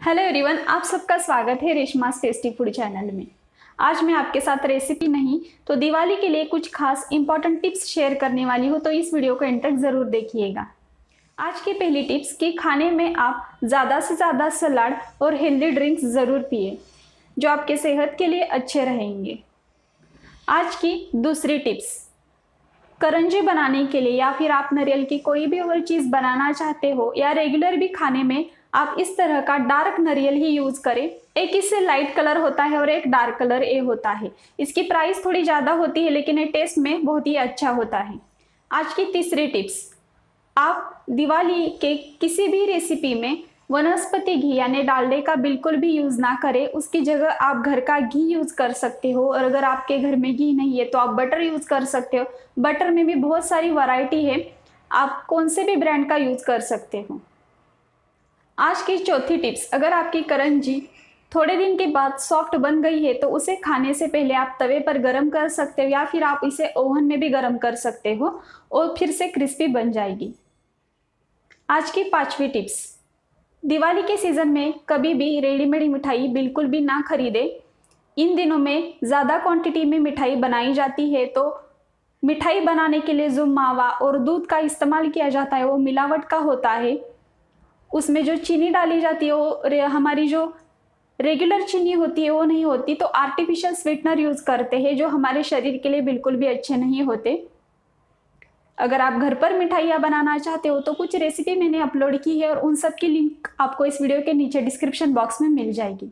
Hello everyone आप सबका स्वागत है रेशमा टेस्टी फ़ूड चैनल में। आज मैं आपके साथ रेसिपी नहीं तो दिवाली के लिए कुछ खास इंपॉर्टेंट टिप्स शेयर करने वाली हूँ तो इस वीडियो को एंड तक ज़रूर देखिएगा। आज की पहली टिप्स कि खाने में आप ज़्यादा से ज़्यादा सलाद और हेल्दी ड्रिंक्स ज़रूर पिए, जो आपके सेहत के लिए अच्छे रहेंगे। आज की दूसरी टिप्स करंजी बनाने के लिए या फिर आप नारियल की कोई भी और चीज़ बनाना चाहते हो या रेगुलर भी खाने में आप इस तरह का डार्क नारियल ही यूज़ करें। एक इससे लाइट कलर होता है और एक डार्क कलर ए होता है। इसकी प्राइस थोड़ी ज़्यादा होती है, लेकिन ये टेस्ट में बहुत ही अच्छा होता है। आज की तीसरी टिप्स आप दिवाली के किसी भी रेसिपी में वनस्पति घी यानी डालडे का बिल्कुल भी यूज़ ना करें। उसकी जगह आप घर का घी यूज़ कर सकते हो और अगर आपके घर में घी नहीं है तो आप बटर यूज़ कर सकते हो। बटर में भी बहुत सारी वैरायटी है। आप कौन से भी ब्रांड का यूज़ कर सकते हो। आज की चौथी टिप्स, अगर आपकी करंजी थोड़े दिन के बाद सॉफ्ट बन गई है तो उसे खाने से पहले आप तवे पर गरम कर सकते हो या फिर आप इसे ओवन में भी गरम कर सकते हो और फिर से क्रिस्पी बन जाएगी। आज की पांचवी टिप्स, दिवाली के सीज़न में कभी भी रेडीमेड मिठाई बिल्कुल भी ना खरीदे। इन दिनों में ज़्यादा क्वांटिटी में मिठाई बनाई जाती है तो मिठाई बनाने के लिए जो मावा और दूध का इस्तेमाल किया जाता है, वो मिलावट का होता है। उसमें जो चीनी डाली जाती है, वो हमारी जो रेगुलर चीनी होती है, वो नहीं होती। तो आर्टिफिशियल स्वीटनर यूज़ करते हैं, जो हमारे शरीर के लिए बिल्कुल भी अच्छे नहीं होते। अगर आप घर पर मिठाइयाँ बनाना चाहते हो तो कुछ रेसिपी मैंने अपलोड की है और उन सब की लिंक आपको इस वीडियो के नीचे डिस्क्रिप्शन बॉक्स में मिल जाएगी।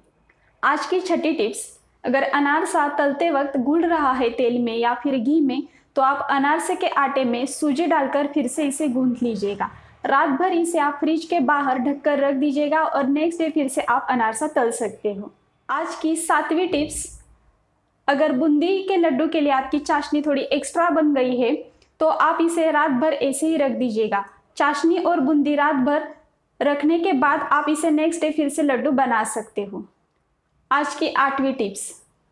आज की छठी टिप्स अगर अनार अनारसा तलते वक्त गुड़ रहा है तेल में या फिर घी में तो आप अनारसे के आटे में सूजी डालकर फिर से इसे गूंथ लीजिएगा। रात भर इसे आप फ्रिज के बाहर ढककर रख दीजिएगा और नेक्स्ट डे फिर से आप अनारसा तल सकते हो। आज की सातवीं टिप्स। अगर बूंदी के लड्डू के लिए आपकी चाशनी थोड़ी एक्स्ट्रा बन गई है तो आप इसे रात भर ऐसे ही रख दीजिएगा। चाशनी और बूंदी रात भर रखने के बाद आप इसे नेक्स्ट डे फिर से लड्डू बना सकते हो। आज की आठवीं टिप्स।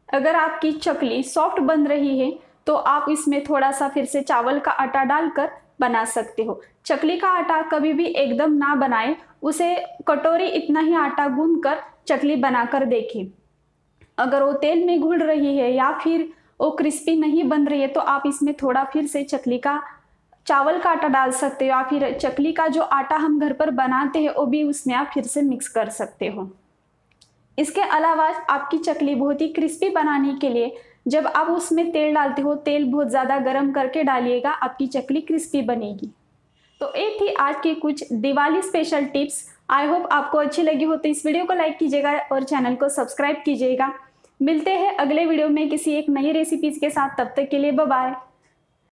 अगर आपकी चकली सॉफ्ट बन रही है तो आप इसमें थोड़ा सा फिर से चावल का आटा डालकर बना सकते हो। चकली का आटा कभी भी एकदम ना बनाएँ, उसे कटोरी इतना ही आटा गूंद कर चकली बनाकर देखें। अगर वो तेल में घुल रही है या फिर वो क्रिस्पी नहीं बन रही है तो आप इसमें थोड़ा फिर से चकली का चावल का आटा डाल सकते हो या फिर चकली का जो आटा हम घर पर बनाते हैं, वो भी उसमें आप फिर से मिक्स कर सकते हो। इसके अलावा आपकी चकली बहुत ही क्रिस्पी बनाने के लिए, जब आप उसमें तेल डालते हो, तेल बहुत ज़्यादा गर्म करके डालिएगा, आपकी चकली क्रिस्पी बनेगी। तो ये थी आज की कुछ Diwali special tips I hope आपको अच्छी लगी हो तो इस वीडियो को लाइक कीजिएगा और चैनल को सब्सक्राइब कीजिएगा। मिलते हैं अगले वीडियो में किसी एक नई रेसिपीज़ के साथ, तब तक के लिए बाय